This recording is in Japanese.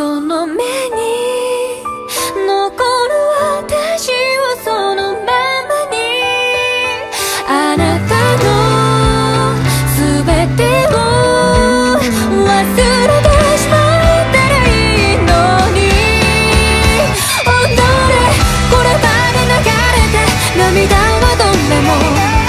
その目に残る私をそのままにあなたの全てを忘れてしまったらいいのに踊れこれまで流れた涙はどんなもん？